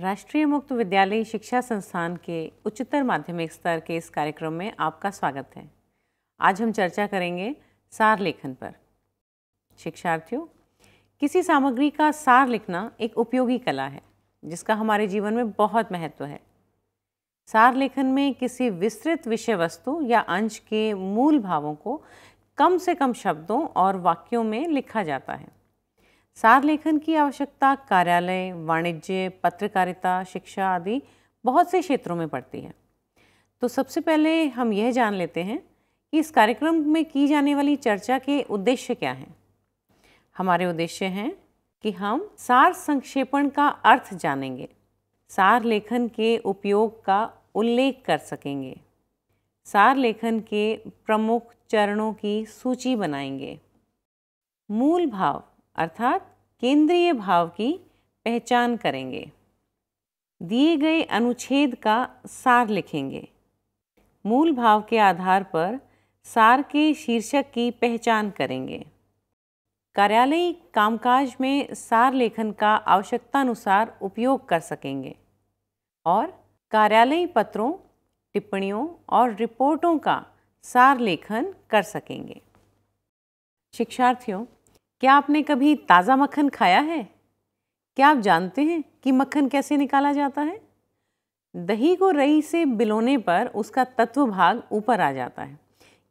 राष्ट्रीय मुक्त विद्यालय शिक्षा संस्थान के उच्चतर माध्यमिक स्तर के इस कार्यक्रम में आपका स्वागत है। आज हम चर्चा करेंगे सार लेखन पर। शिक्षार्थियों, किसी सामग्री का सार लिखना एक उपयोगी कला है, जिसका हमारे जीवन में बहुत महत्व है। सार लेखन में किसी विस्तृत विषय वस्तु या अंश के मूल भावों को कम से कम शब्दों और वाक्यों में लिखा जाता है। सार लेखन की आवश्यकता, कार्यालय, वाणिज्य, पत्रकारिता, शिक्षा आदि बहुत से क्षेत्रों में पड़ती है। तो सबसे पहले हम यह जान लेते हैं कि इस कार्यक्रम में की जाने वाली चर्चा के उद्देश्य क्या हैं। हमारे उद्देश्य हैं कि हम सार संक्षेपण का अर्थ जानेंगे सार लेखन के उपयोग का उल्लेख कर सकेंगे सार लेखन के प्रमुख चरणों की सूची बनाएँगे। मूल भाव अर्थात केंद्रीय भाव की पहचान करेंगे। दिए गए अनुच्छेद का सार लिखेंगे। मूल भाव के आधार पर सार के शीर्षक की पहचान करेंगे। कार्यालयी कामकाज में सार लेखन का आवश्यकतानुसार उपयोग कर सकेंगे और कार्यालयी पत्रों, टिप्पणियों और रिपोर्टों का सार लेखन कर सकेंगे। शिक्षार्थियों क्या आपने कभी ताज़ा मक्खन खाया है? क्या आप जानते हैं कि मक्खन कैसे निकाला जाता है? दही को रई से बिलोने पर उसका तत्व भाग ऊपर आ जाता है।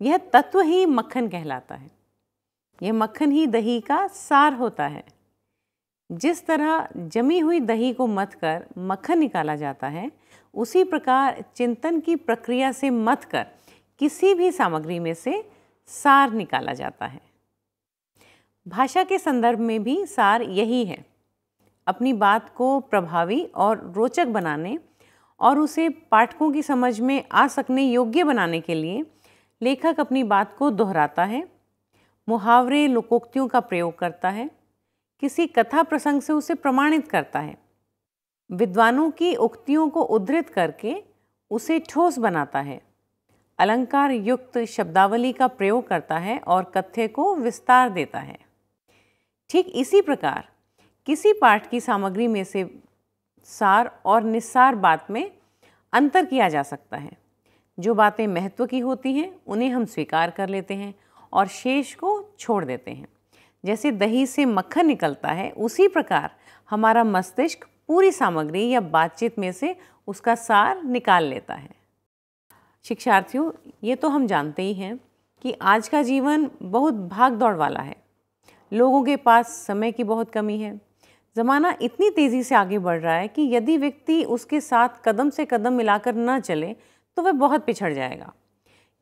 यह तत्व ही मक्खन कहलाता है। यह मक्खन ही दही का सार होता है। जिस तरह जमी हुई दही को मथ कर मक्खन निकाला जाता है, उसी प्रकार चिंतन की प्रक्रिया से मथ कर किसी भी सामग्री में से सार निकाला जाता है। भाषा के संदर्भ में भी सार यही है। अपनी बात को प्रभावी और रोचक बनाने और उसे पाठकों की समझ में आ सकने योग्य बनाने के लिए लेखक अपनी बात को दोहराता है, मुहावरे लोकोक्तियों का प्रयोग करता है, किसी कथा प्रसंग से उसे प्रमाणित करता है, विद्वानों की उक्तियों को उद्धृत करके उसे ठोस बनाता है, अलंकार युक्त शब्दावली का प्रयोग करता है और कथ्य को विस्तार देता है। ठीक इसी प्रकार, किसी पाठ की सामग्री में से सार और निस्सार बात में अंतर किया जा सकता है। जो बातें महत्व की होती हैं, उन्हें हम स्वीकार कर लेते हैं और शेष को छोड़ देते हैं। जैसे दही से मक्खन निकलता है, उसी प्रकार हमारा मस्तिष्क पूरी सामग्री या बातचीत में से उसका सार निकाल लेता है। शिक्षार्थियों, ये तो हम जानते ही हैं कि आज का जीवन बहुत भाग दौड़ वाला है। लोगों के पास समय की बहुत कमी है। ज़माना इतनी तेज़ी से आगे बढ़ रहा है कि यदि व्यक्ति उसके साथ कदम से कदम मिलाकर न चले तो वह बहुत पिछड़ जाएगा।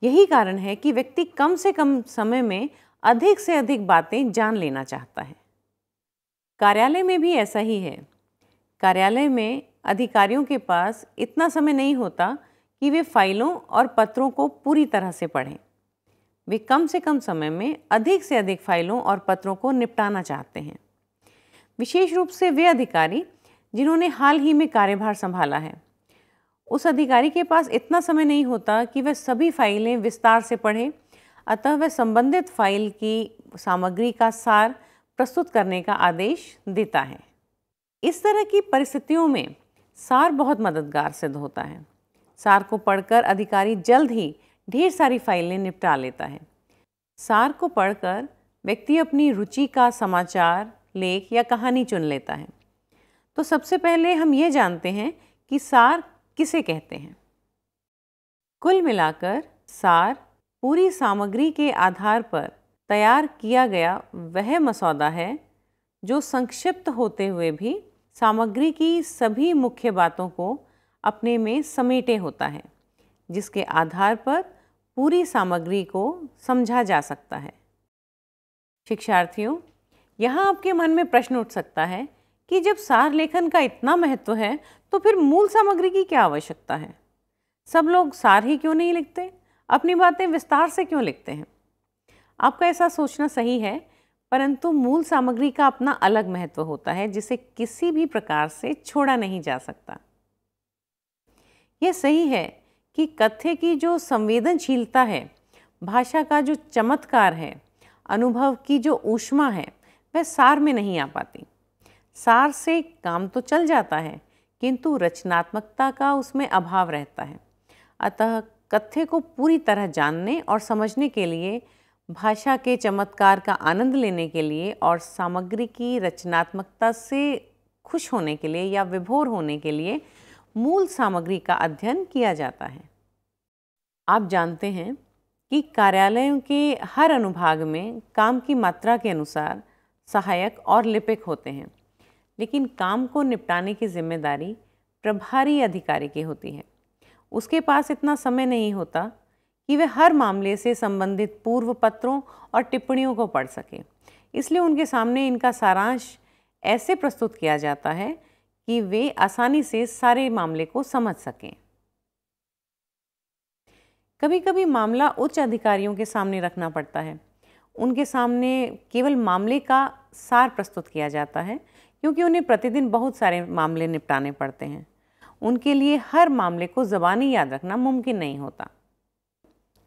यही कारण है कि व्यक्ति कम से कम समय में अधिक से अधिक बातें जान लेना चाहता है। कार्यालय में भी ऐसा ही है। कार्यालय में अधिकारियों के पास इतना समय नहीं होता कि वे फाइलों और पत्रों को पूरी तरह से पढ़ें। वे कम से कम समय में अधिक से अधिक फाइलों और पत्रों को निपटाना चाहते हैं। विशेष रूप से वे अधिकारी जिन्होंने हाल ही में कार्यभार संभाला है। उस अधिकारी के पास इतना समय नहीं होता कि वह सभी फाइलें विस्तार से पढ़े, अतः वह संबंधित फ़ाइल की सामग्री का सार प्रस्तुत करने का आदेश देता है। इस तरह की परिस्थितियों में सार बहुत मददगार सिद्ध होता है। सार को पढ़कर अधिकारी जल्द ही ढेर सारी फाइलें निपटा लेता है। सार को पढ़कर व्यक्ति अपनी रुचि का समाचार, लेख या कहानी चुन लेता है। तो सबसे पहले हम ये जानते हैं कि सार किसे कहते हैं। कुल मिलाकर सार पूरी सामग्री के आधार पर तैयार किया गया वह मसौदा है जो संक्षिप्त होते हुए भी सामग्री की सभी मुख्य बातों को अपने में समेटे होता है। जिसके आधार पर पूरी सामग्री को समझा जा सकता है। शिक्षार्थियों, यहाँ आपके मन में प्रश्न उठ सकता है कि जब सार लेखन का इतना महत्व है तो फिर मूल सामग्री की क्या आवश्यकता है? सब लोग सार ही क्यों नहीं लिखते? अपनी बातें विस्तार से क्यों लिखते हैं? आपका ऐसा सोचना सही है, परंतु मूल सामग्री का अपना अलग महत्व होता है, जिसे किसी भी प्रकार से छोड़ा नहीं जा सकता। यह सही है कि कथ्य की जो संवेदनशीलता है, भाषा का जो चमत्कार है, अनुभव की जो ऊष्मा है, वह सार में नहीं आ पाती। सार से काम तो चल जाता है, किंतु रचनात्मकता का उसमें अभाव रहता है। अतः कथ्य को पूरी तरह जानने और समझने के लिए, भाषा के चमत्कार का आनंद लेने के लिए और सामग्री की रचनात्मकता से खुश होने के लिए या विभोर होने के लिए मूल सामग्री का अध्ययन किया जाता है। आप जानते हैं कि कार्यालयों के हर अनुभाग में काम की मात्रा के अनुसार सहायक और लिपिक होते हैं, लेकिन काम को निपटाने की ज़िम्मेदारी प्रभारी अधिकारी की होती है। उसके पास इतना समय नहीं होता कि वे हर मामले से संबंधित पूर्व पत्रों और टिप्पणियों को पढ़ सकें। इसलिए उनके सामने इनका सारांश ऐसे प्रस्तुत किया जाता है कि वे आसानी से सारे मामले को समझ सकें। कभी कभी मामला उच्च अधिकारियों के सामने रखना पड़ता है। उनके सामने केवल मामले का सार प्रस्तुत किया जाता है, क्योंकि उन्हें प्रतिदिन बहुत सारे मामले निपटाने पड़ते हैं। उनके लिए हर मामले को ज़बानी याद रखना मुमकिन नहीं होता।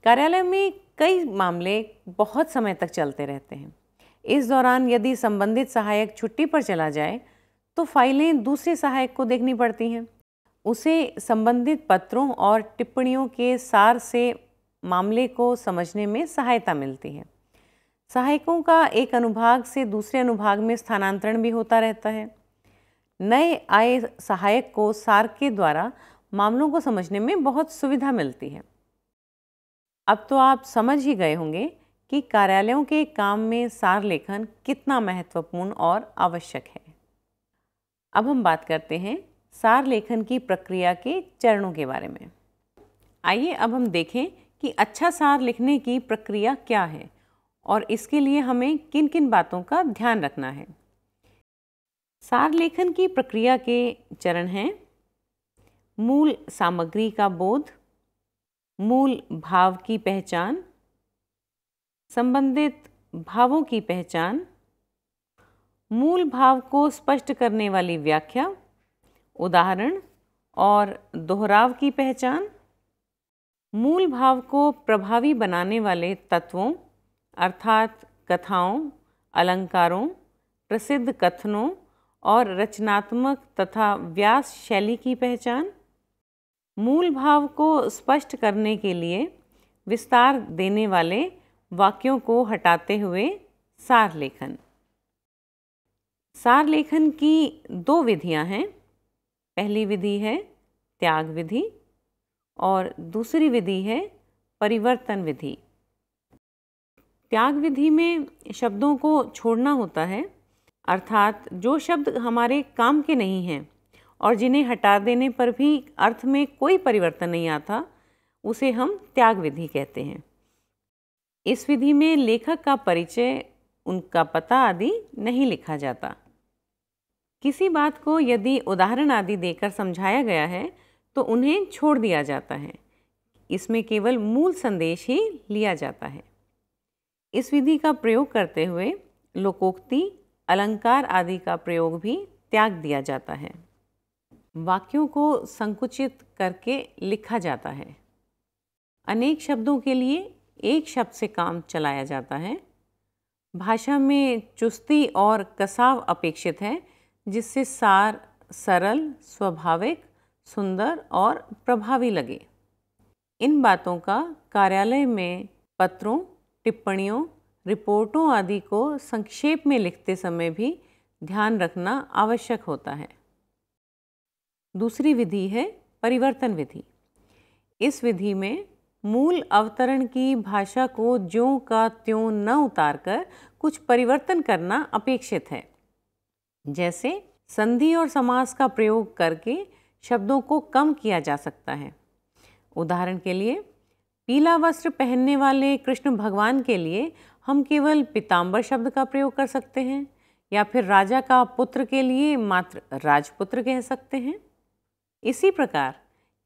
कार्यालय में कई मामले बहुत समय तक चलते रहते हैं। इस दौरान यदि संबंधित सहायक छुट्टी पर चला जाए तो फाइलें दूसरे सहायक को देखनी पड़ती हैं। उसे संबंधित पत्रों और टिप्पणियों के सार से मामले को समझने में सहायता मिलती है। सहायकों का एक अनुभाग से दूसरे अनुभाग में स्थानांतरण भी होता रहता है। नए आए सहायक को सार के द्वारा मामलों को समझने में बहुत सुविधा मिलती है। अब तो आप समझ ही गए होंगे कि कार्यालयों के काम में सार लेखन कितना महत्वपूर्ण और आवश्यक है। अब हम बात करते हैं सार लेखन की प्रक्रिया के चरणों के बारे में। आइए अब हम देखें कि अच्छा सार लिखने की प्रक्रिया क्या है और इसके लिए हमें किन किन बातों का ध्यान रखना है। सार लेखन की प्रक्रिया के चरण हैं, मूल सामग्री का बोध, मूल भाव की पहचान, संबंधित भावों की पहचान मूल भाव को स्पष्ट करने वाली व्याख्या, उदाहरण और दोहराव की पहचान मूल भाव को प्रभावी बनाने वाले तत्वों, अर्थात कथाओं, अलंकारों, प्रसिद्ध कथनों और रचनात्मक तथा व्यास शैली की पहचान मूल भाव को स्पष्ट करने के लिए विस्तार देने वाले वाक्यों को हटाते हुए सार लेखन। सार लेखन की दो विधियाँ हैं। पहली विधि है त्याग विधि और दूसरी विधि है परिवर्तन विधि। त्याग विधि में शब्दों को छोड़ना होता है, अर्थात जो शब्द हमारे काम के नहीं हैं और जिन्हें हटा देने पर भी अर्थ में कोई परिवर्तन नहीं आता, उसे हम त्याग विधि कहते हैं। इस विधि में लेखक का परिचय, उनका पता आदि नहीं लिखा जाता। किसी बात को यदि उदाहरण आदि देकर समझाया गया है तो उन्हें छोड़ दिया जाता है। इसमें केवल मूल संदेश ही लिया जाता है। इस विधि का प्रयोग करते हुए लोकोक्ति, अलंकार आदि का प्रयोग भी त्याग दिया जाता है। वाक्यों को संकुचित करके लिखा जाता है। अनेक शब्दों के लिए एक शब्द से काम चलाया जाता है। भाषा में चुस्ती और कसाव अपेक्षित है जिससे सार सरल, स्वाभाविक, सुंदर और प्रभावी लगे। इन बातों का कार्यालय में पत्रों, टिप्पणियों, रिपोर्टों आदि को संक्षेप में लिखते समय भी ध्यान रखना आवश्यक होता है। दूसरी विधि है परिवर्तन विधि। इस विधि में मूल अवतरण की भाषा को ज्यों का त्यों न उतारकर कुछ परिवर्तन करना अपेक्षित है। जैसे संधि और समास का प्रयोग करके शब्दों को कम किया जा सकता है। उदाहरण के लिए, पीला वस्त्र पहनने वाले कृष्ण भगवान के लिए हम केवल पिताम्बर शब्द का प्रयोग कर सकते हैं या फिर राजा का पुत्र के लिए मात्र राजपुत्र कह सकते हैं। इसी प्रकार,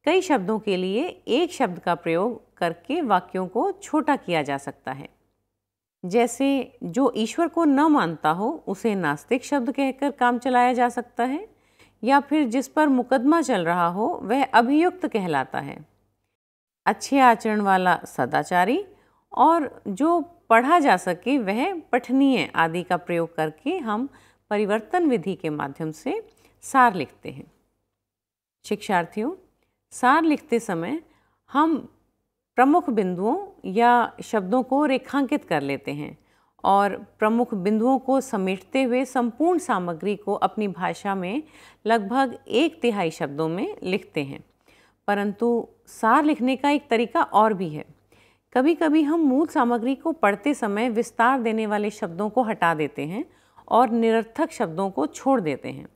कई शब्दों के लिए एक शब्द का प्रयोग करके वाक्यों को छोटा किया जा सकता है। जैसे जो ईश्वर को न मानता हो, उसे नास्तिक शब्द कहकर काम चलाया जा सकता है, या फिर जिस पर मुकदमा चल रहा हो, वह अभियुक्त कहलाता है। अच्छे आचरण वाला सदाचारी और जो पढ़ा जा सके, वह पठनीय आदि का प्रयोग करके हम परिवर्तन विधि के माध्यम से सार लिखते हैं। शिक्षार्थियों, सार लिखते समय हम प्रमुख बिंदुओं या शब्दों को रेखांकित कर लेते हैं और प्रमुख बिंदुओं को समेटते हुए संपूर्ण सामग्री को अपनी भाषा में लगभग एक तिहाई शब्दों में लिखते हैं। परंतु सार लिखने का एक तरीका और भी है। कभी कभी हम मूल सामग्री को पढ़ते समय विस्तार देने वाले शब्दों को हटा देते हैं और निरर्थक शब्दों को छोड़ देते हैं।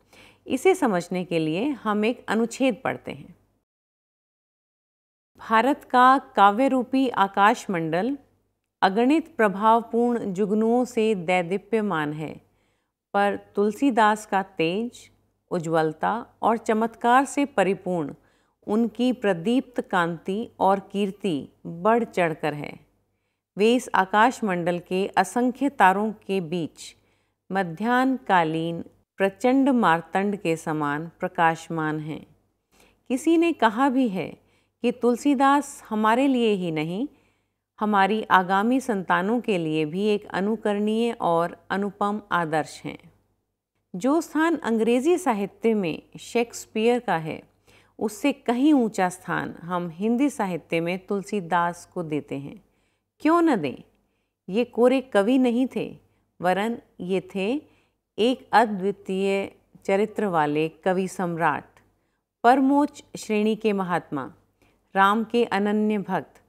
इसे समझने के लिए हम एक अनुच्छेद पढ़ते हैं। भारत का काव्य रूपी आकाश मंडल अगणित प्रभावपूर्ण जुगनुओं से दैदीप्यमान है, पर तुलसीदास का तेज, उज्ज्वलता और चमत्कार से परिपूर्ण, उनकी प्रदीप्त कांति और कीर्ति बढ़ चढ़कर है। वे इस आकाश मंडल के असंख्य तारों के बीच मध्यान्हकालीन प्रचंड मारतंड के समान प्रकाशमान हैं। किसी ने कहा भी है कि तुलसीदास हमारे लिए ही नहीं, हमारी आगामी संतानों के लिए भी एक अनुकरणीय और अनुपम आदर्श हैं। जो स्थान अंग्रेज़ी साहित्य में शेक्सपियर का है, उससे कहीं ऊँचा स्थान हम हिंदी साहित्य में तुलसीदास को देते हैं। क्यों न दें? ये कोरे कवि नहीं थे, वरन ये थे एक अद्वितीय चरित्र वाले कवि सम्राट परमोच श्रेणी के महात्मा। राम के अनन्य भक्त,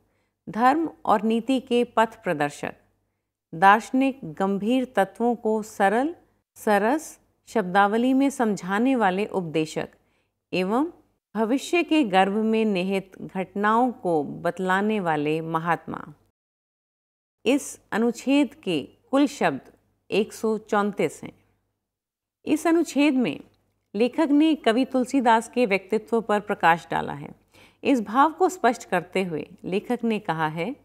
धर्म और नीति के पथ प्रदर्शक, दार्शनिक गंभीर तत्वों को सरल, सरस शब्दावली में समझाने वाले उपदेशक एवं भविष्य के गर्भ में निहित घटनाओं को बतलाने वाले महात्मा। इस अनुच्छेद के कुल शब्द एक सौ चौंतीस हैं। इस अनुच्छेद में लेखक ने कवि तुलसीदास के व्यक्तित्व पर प्रकाश डाला है। इस भाव को स्पष्ट करते हुए लेखक ने कहा है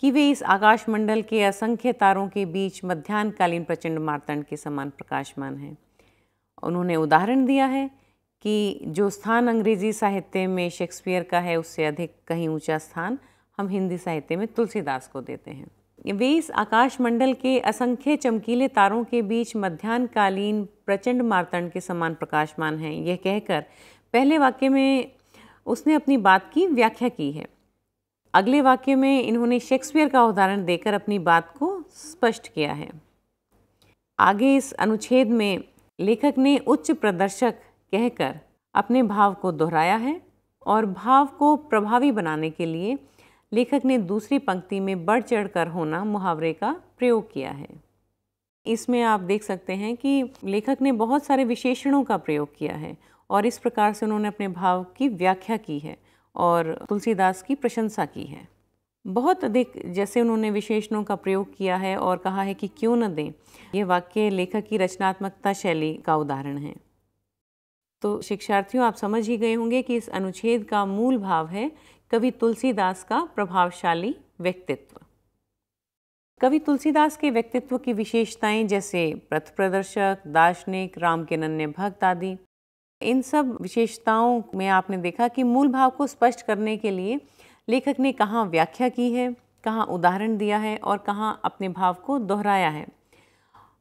कि वे इस आकाशमंडल के असंख्य तारों के बीच मध्यान्हकालीन प्रचंड मारतंड के समान प्रकाशमान हैं। उन्होंने उदाहरण दिया है कि जो स्थान अंग्रेज़ी साहित्य में शेक्सपियर का है, उससे अधिक कहीं ऊँचा स्थान हम हिंदी साहित्य में तुलसीदास को देते हैं। वे इस आकाशमंडल के असंख्य चमकीले तारों के बीच मध्यान्हकालीन प्रचंड मारतंड के समान प्रकाशमान हैं। यह कहकर पहले वाक्य में उसने अपनी बात की, व्याख्या की है। अगले वाक्य में इन्होंने शेक्सपियर का उदाहरण देकर अपनी बात को स्पष्ट किया है। आगे इस अनुच्छेद में लेखक ने उच्च प्रदर्शक कहकर अपने भाव को दोहराया है और भाव को प्रभावी बनाने के लिए लेखक ने दूसरी पंक्ति में बढ़ चढ़ कर होना मुहावरे का प्रयोग किया है। इसमें आप देख सकते हैं कि लेखक ने बहुत सारे विशेषणों का प्रयोग किया है। और इस प्रकार से उन्होंने अपने भाव की व्याख्या की है और तुलसीदास की प्रशंसा की है। बहुत अधिक जैसे उन्होंने विशेषणों का प्रयोग किया है और कहा है कि क्यों न दें, ये वाक्य लेखक की रचनात्मकता शैली का उदाहरण है। तो शिक्षार्थियों, आप समझ ही गए होंगे कि इस अनुच्छेद का मूल भाव है कवि तुलसीदास का प्रभावशाली व्यक्तित्व। कवि तुलसीदास के व्यक्तित्व की विशेषताएँ जैसे प्रथ प्रदर्शक दार्शनिक राम के नन्य भक्त आदि इन सब विशेषताओं में आपने देखा कि मूल भाव को स्पष्ट करने के लिए लेखक ने कहाँ व्याख्या की है, कहाँ उदाहरण दिया है और कहाँ अपने भाव को दोहराया है।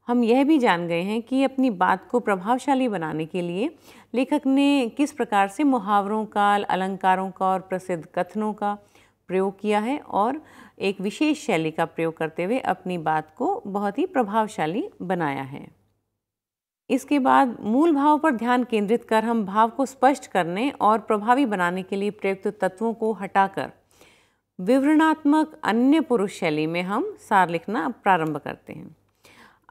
हम यह भी जान गए हैं कि अपनी बात को प्रभावशाली बनाने के लिए लेखक ने किस प्रकार से मुहावरों का, अलंकारों का और प्रसिद्ध कथनों का प्रयोग किया है और एक विशेष शैली का प्रयोग करते हुए अपनी बात को बहुत ही प्रभावशाली बनाया है। इसके बाद मूल भाव पर ध्यान केंद्रित कर हम भाव को स्पष्ट करने और प्रभावी बनाने के लिए प्रयुक्त तत्वों को हटाकर विवरणात्मक अन्य पुरुष शैली में हम सार लिखना प्रारंभ करते हैं।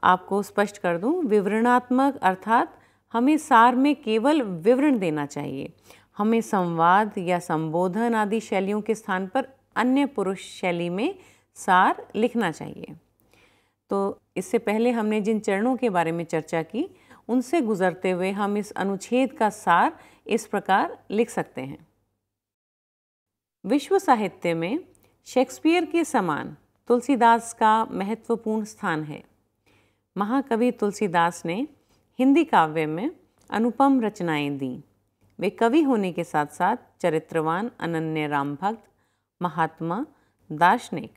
आपको स्पष्ट कर दूँ, विवरणात्मक अर्थात हमें सार में केवल विवरण देना चाहिए। हमें संवाद या संबोधन आदि शैलियों के स्थान पर अन्य पुरुष शैली में सार लिखना चाहिए। तो इससे पहले हमने जिन चरणों के बारे में चर्चा की उनसे गुजरते हुए हम इस अनुच्छेद का सार इस प्रकार लिख सकते हैं। विश्व साहित्य में शेक्सपियर के समान तुलसीदास का महत्वपूर्ण स्थान है। महाकवि तुलसीदास ने हिंदी काव्य में अनुपम रचनाएँ दी। वे कवि होने के साथ साथ चरित्रवान अनन्य राम भक्त महात्मा, दार्शनिक,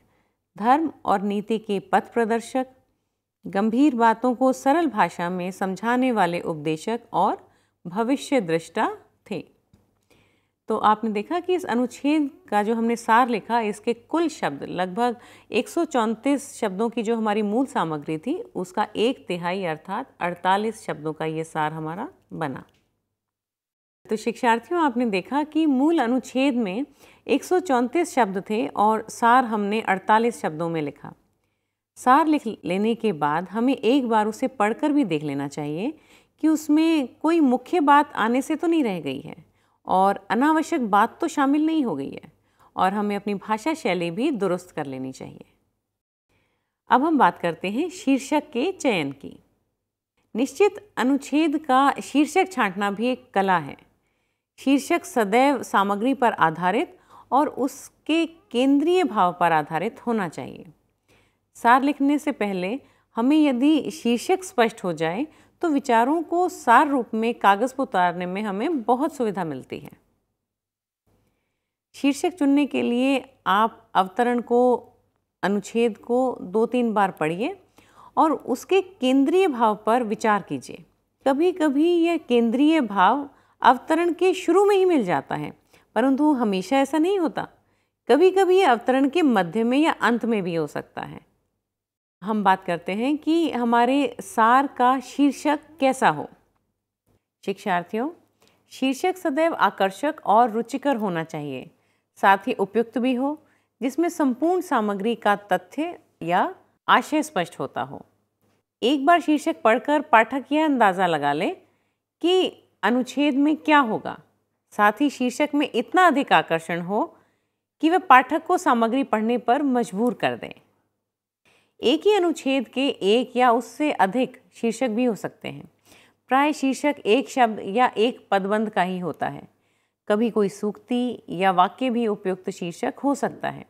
धर्म और नीति के पथ प्रदर्शक गंभीर बातों को सरल भाषा में समझाने वाले उपदेशक और भविष्य दृष्टा थे। तो आपने देखा कि इस अनुच्छेद का जो हमने सार लिखा, इसके कुल शब्द, लगभग एक सौ चौंतीस शब्दों की जो हमारी मूल सामग्री थी, उसका एक तिहाई अर्थात 48 शब्दों का ये सार हमारा बना। तो शिक्षार्थियों, आपने देखा कि मूल अनुच्छेद में एक सौ चौंतीस शब्द थे और सार हमने 48 शब्दों में लिखा। सार लिख लेने के बाद हमें एक बार उसे पढ़कर भी देख लेना चाहिए कि उसमें कोई मुख्य बात आने से तो नहीं रह गई है और अनावश्यक बात तो शामिल नहीं हो गई है और हमें अपनी भाषा शैली भी दुरुस्त कर लेनी चाहिए। अब हम बात करते हैं शीर्षक के चयन की। निश्चित अनुच्छेद का शीर्षक छांटना भी एक कला है। शीर्षक सदैव सामग्री पर आधारित और उसके केंद्रीय भाव पर आधारित होना चाहिए। सार लिखने से पहले हमें यदि शीर्षक स्पष्ट हो जाए तो विचारों को सार रूप में कागज़ पर उतारने में हमें बहुत सुविधा मिलती है। शीर्षक चुनने के लिए आप अवतरण को, अनुच्छेद को दो तीन बार पढ़िए और उसके केंद्रीय भाव पर विचार कीजिए। कभी कभी यह केंद्रीय भाव अवतरण के शुरू में ही मिल जाता है, परंतु हमेशा ऐसा नहीं होता। कभी कभी यह अवतरण के मध्य में या अंत में भी हो सकता है। हम बात करते हैं कि हमारे सार का शीर्षक कैसा हो? शिक्षार्थियों, शीर्षक सदैव आकर्षक और रुचिकर होना चाहिए। साथ ही उपयुक्त भी हो, जिसमें संपूर्ण सामग्री का तथ्य या आशय स्पष्ट होता हो। एक बार शीर्षक पढ़कर पाठक यह अंदाज़ा लगा ले कि अनुच्छेद में क्या होगा। साथ ही शीर्षक में इतना अधिक आकर्षण हो कि वह पाठक को सामग्री पढ़ने पर मजबूर कर दें। एक ही अनुच्छेद के एक या उससे अधिक शीर्षक भी हो सकते हैं। प्राय शीर्षक एक शब्द या एक पदबंध का ही होता है। कभी कोई सूक्ति या वाक्य भी उपयुक्त शीर्षक हो सकता है।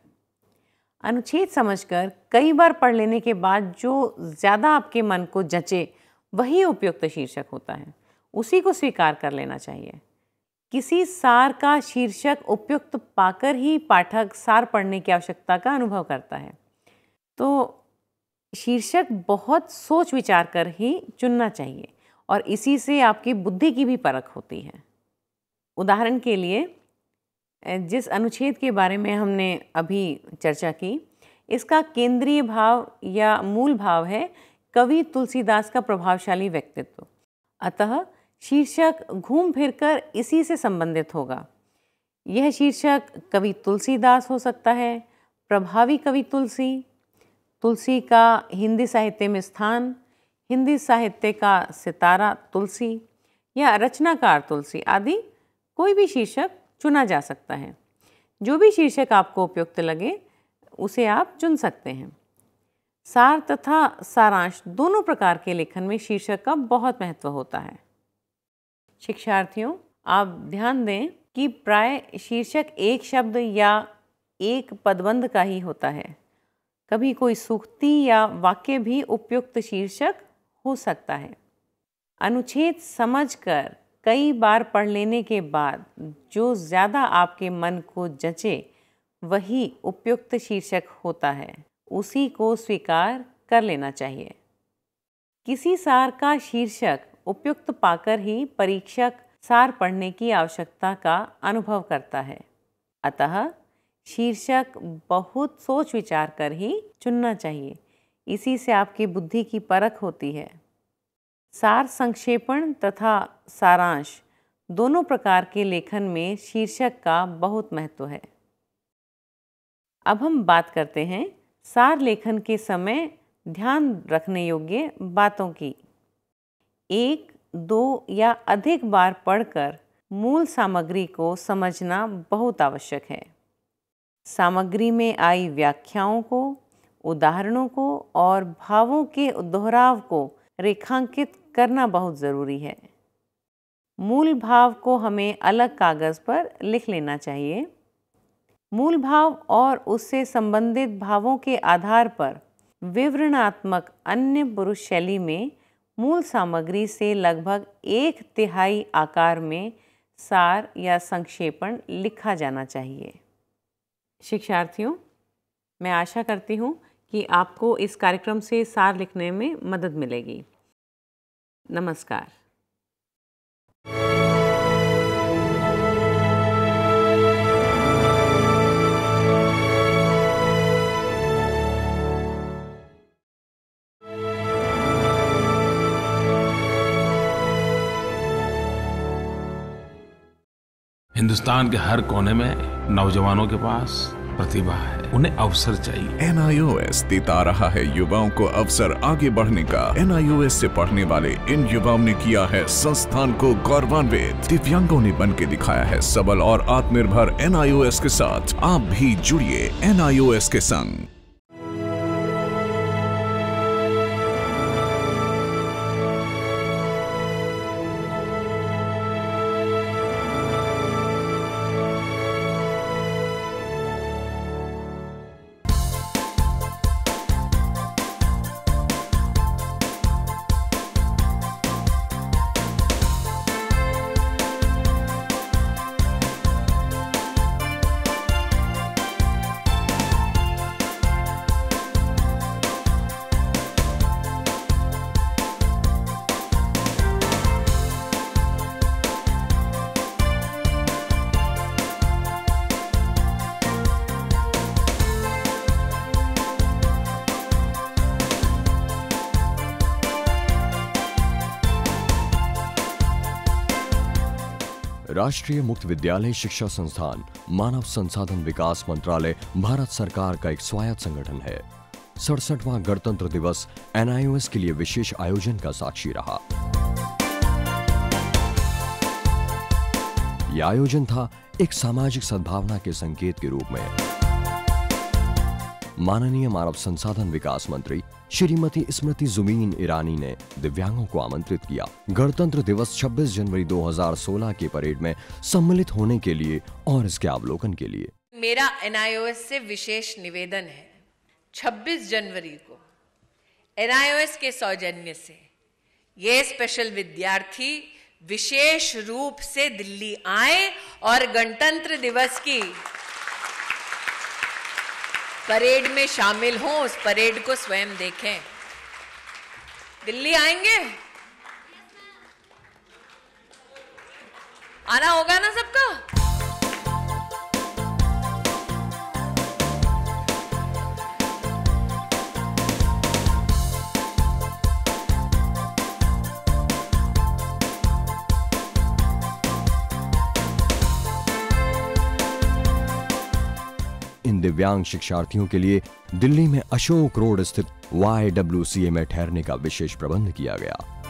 अनुच्छेद समझकर कई बार पढ़ लेने के बाद जो ज़्यादा आपके मन को जचे, वही उपयुक्त शीर्षक होता है। उसी को स्वीकार कर लेना चाहिए। किसी सार का शीर्षक उपयुक्त पाकर ही पाठक सार पढ़ने की आवश्यकता का अनुभव करता है। तो शीर्षक बहुत सोच विचार कर ही चुनना चाहिए और इसी से आपकी बुद्धि की भी परख होती है। उदाहरण के लिए जिस अनुच्छेद के बारे में हमने अभी चर्चा की, इसका केंद्रीय भाव या मूल भाव है कवि तुलसीदास का प्रभावशाली व्यक्तित्व। अतः शीर्षक घूम फिर कर इसी से संबंधित होगा। यह शीर्षक कवि तुलसीदास हो सकता है, प्रभावी कवि तुलसी तुलसी का हिंदी साहित्य में स्थान, हिंदी साहित्य का सितारा तुलसी या रचनाकार तुलसी आदि कोई भी शीर्षक चुना जा सकता है। जो भी शीर्षक आपको उपयुक्त लगे, उसे आप चुन सकते हैं। सार तथा सारांश दोनों प्रकार के लेखन में शीर्षक का बहुत महत्व होता है। शिक्षार्थियों, आप ध्यान दें कि प्राय शीर्षक एक शब्द या एक पदबंध का ही होता है। कभी कोई सूक्ति या वाक्य भी उपयुक्त शीर्षक हो सकता है। अनुच्छेद समझकर कई बार पढ़ लेने के बाद जो ज़्यादा आपके मन को जचे, वही उपयुक्त शीर्षक होता है। उसी को स्वीकार कर लेना चाहिए। किसी सार का शीर्षक उपयुक्त पाकर ही परीक्षक सार पढ़ने की आवश्यकता का अनुभव करता है। अतः शीर्षक बहुत सोच विचार कर ही चुनना चाहिए। इसी से आपकी बुद्धि की परख होती है। सार संक्षेपण तथा सारांश दोनों प्रकार के लेखन में शीर्षक का बहुत महत्व है। अब हम बात करते हैं सार लेखन के समय ध्यान रखने योग्य बातों की। एक, दो या अधिक बार पढ़कर मूल सामग्री को समझना बहुत आवश्यक है। सामग्री में आई व्याख्याओं को, उदाहरणों को और भावों के दोहराव को रेखांकित करना बहुत ज़रूरी है। मूल भाव को हमें अलग कागज़ पर लिख लेना चाहिए। मूल भाव और उससे संबंधित भावों के आधार पर विवरणात्मक अन्य पुरुष शैली में मूल सामग्री से लगभग एक तिहाई आकार में सार या संक्षेपण लिखा जाना चाहिए। शिक्षार्थियों, मैं आशा करती हूँ कि आपको इस कार्यक्रम से सार लिखने में मदद मिलेगी। नमस्कार। हिंदुस्तान के हर कोने में नौजवानों के पास प्रतिभा है। उन्हें अवसर चाहिए। एनआईओएस देता रहा है युवाओं को अवसर आगे बढ़ने का। एनआईओएस से पढ़ने वाले इन युवाओं ने किया है संस्थान को गौरवान्वित। दिव्यांगों ने बन के दिखाया है सबल और आत्मनिर्भर एनआईओएस के साथ। आप भी जुड़िए एनआईओएस के संग। राष्ट्रीय मुक्त विद्यालय शिक्षा संस्थान, मानव संसाधन विकास मंत्रालय, भारत सरकार का एक स्वायत्त संगठन है। सड़सठवा गणतंत्र दिवस एनआईओएस के लिए विशेष आयोजन का साक्षी रहा। यह आयोजन था एक सामाजिक सद्भावना के संकेत के रूप में। माननीय मानव संसाधन विकास मंत्री श्रीमती स्मृति जुमीन ईरानी ने दिव्यांगों को आमंत्रित किया। गणतंत्र दिवस 26 जनवरी 2016 के परेड में सम्मिलित होने के लिए और इसके अवलोकन के लिए। मेरा एनआईओएस से विशेष निवेदन है 26 जनवरी को एनआईओएस के सौजन्य से ये स्पेशल विद्यार्थी विशेष रूप से दिल्ली आए और गणतंत्र दिवस की परेड में शामिल हों, उस परेड को स्वयं देखें। दिल्ली आएँगे? आना होगा ना सबका? दिव्यांग शिक्षार्थियों के लिए दिल्ली में अशोक रोड स्थित वाई में ठहरने का विशेष प्रबंध किया गया।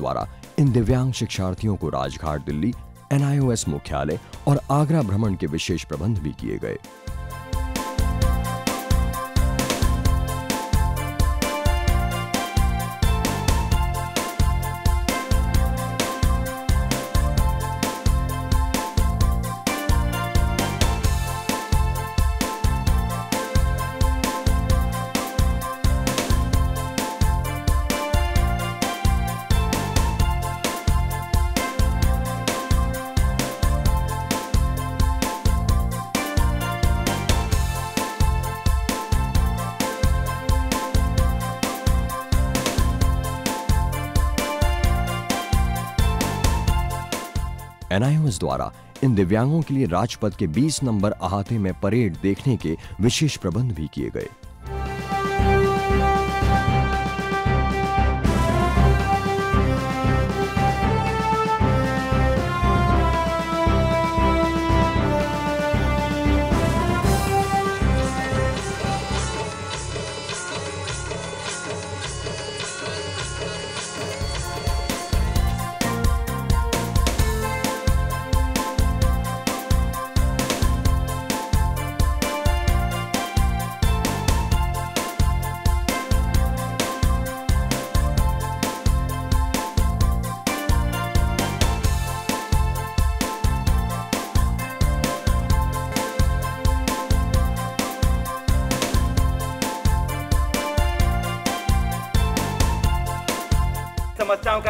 द्वारा इन दिव्यांग शिक्षार्थियों को राजघाट दिल्ली, एनआईओएस मुख्यालय और आगरा भ्रमण के विशेष प्रबंध भी किए गए। द्वारा इन दिव्यांगों के लिए राजपथ के 20 नंबर अहाते में परेड देखने के विशेष प्रबंध भी किए गए।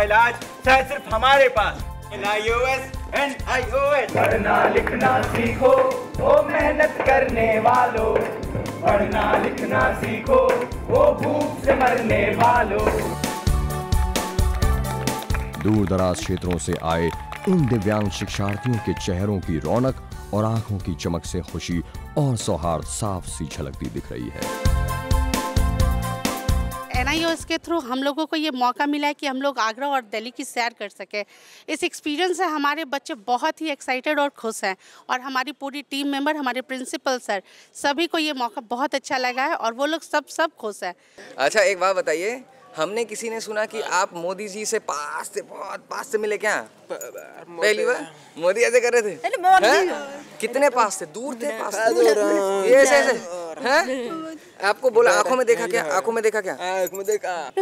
का इलाज शायद सिर्फ़ हमारे पास। N I O S N I O S पढ़ना लिखना सीखो ओ मेहनत करने वालों। पढ़ना लिखना सीखो ओ भूख से मरने वालों। दूर दराज क्षेत्रों से आए इन दिव्यांग शिक्षार्थियों के चेहरों की रौनक और आँखों की चमक से खुशी और सौहार्द साफ़ सी झलकती दिख रही है। एन के थ्रू हम लोगों को ये मौका मिला है कि हम लोग आगरा और दिल्ली की सैर कर सकें। इस एक्सपीरियंस से हमारे बच्चे बहुत ही एक्साइटेड और खुश हैं और हमारी पूरी टीम मेंबर हमारे प्रिंसिपल सर सभी को ये मौका बहुत अच्छा लगा है और वो लोग सब सब खुश हैं। अच्छा एक बात बताइए हमने किसी ने सुना कि आप मोदी जी से पास से बहुत पास से मिले क्या? पहली बार? मोदी ऐसे कर रहे थे? कितने पास थे दूर थे पास ये ऐसे ऐसे। हैं? आपको बोला आँखों में देखा क्या? आँखों में देखा क्या? आँखों में देखा।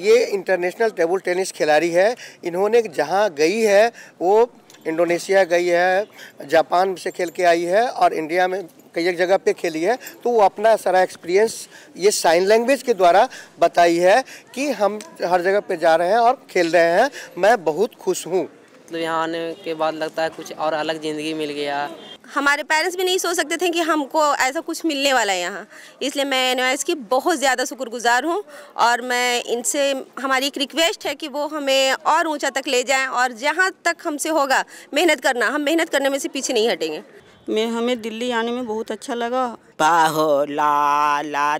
ये इंटरनेशनल टेबल टेनिस खिलाड़ी है। इन्होंने जहाँ गई है वो इंडोनेशिया गई है जापान से खेल के आई है और इंडिया में कई एक जगह पे खेली है। तो वो अपना सारा एक्सपीरियंस ये साइन लैंग्वेज के द्वारा बताई है कि हम हर जगह पे जा रहे हैं और खेल रहे हैं। मैं बहुत खुश हूँ। मतलब यहाँ आने के बाद लगता है कुछ और अलग ज़िंदगी मिल गया। हमारे पेरेंट्स भी नहीं सोच सकते थे कि हमको ऐसा कुछ मिलने वाला है यहाँ। इसलिए मैं एन की बहुत ज़्यादा शुक्रगुजार हूँ और मैं इनसे हमारी एक रिक्वेस्ट है कि वो हमें और ऊँचा तक ले जाएँ और जहाँ तक हमसे होगा मेहनत करना। हम मेहनत करने में से पीछे नहीं हटेंगे। मैं हमें दिल्ली आने में बहुत अच्छा लगा। बाहो लाला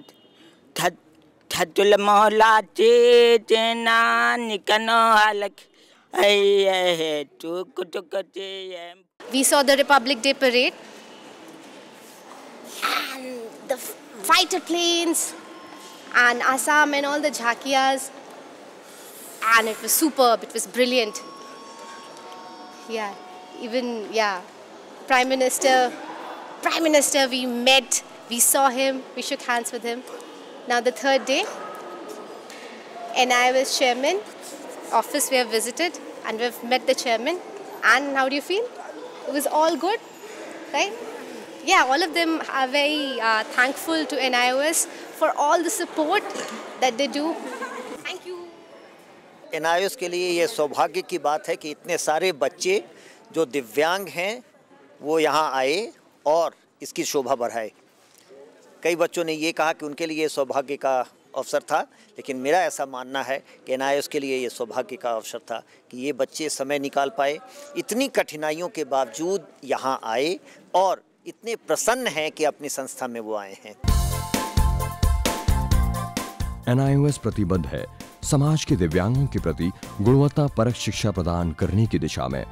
थतुल मोहला चेतना निकनो हलक We saw the Republic Day parade and the fighter planes and Assam and all the jhakias and it was superb, it was brilliant. Yeah, even, yeah, Prime Minister, Prime Minister, we met, we saw him, we shook hands with him. Now the third day, and I was chairman, office we have visited and we've met the chairman. And how do you feel? It was all good, right? Yeah, all of them are very uh, thankful to NIOS for all the support that they do. Thank you. NIOS के लिए ये सौभाग्य की बात है कि इतने सारे बच्चे जो दिव्यांग हैं वो यहाँ आए और इसकी शोभा बढ़ाए कई बच्चों ने ये कहा कि उनके लिए सौभाग्य का अवसर था, लेकिन मेरा ऐसा मानना है कि एनआईओएस के लिए ये सौभाग्य का अवसर था कि ये बच्चे समय निकाल पाए, इतनी कठिनाइयों के बावजूद यहाँ आए और इतने प्रसन्न हैं कि अपनी संस्था में वो आए हैं। एन प्रतिबद्ध है। समाज के दिव्यांगों के प्रति गुणवत्ता परक शिक्षा प्रदान करने की दिशा में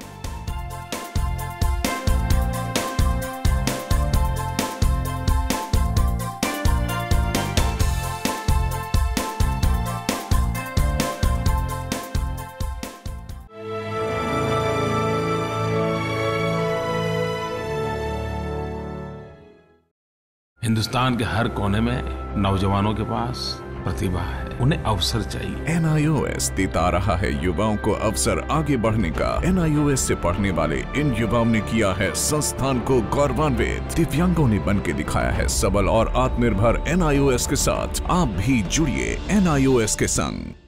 हिंदुस्तान के हर कोने में नौजवानों के पास प्रतिभा है। उन्हें अवसर चाहिए। एन आई ओ एस देता रहा है युवाओं को अवसर आगे बढ़ने का। एन आई ओ एस ऐसी पढ़ने वाले इन युवाओं ने किया है संस्थान को गौरवान्वित। दिव्यांगों ने बन के दिखाया है सबल और आत्मनिर्भर एन आई ओ एस के साथ। आप भी जुड़िए एन आई ओ एस के संग।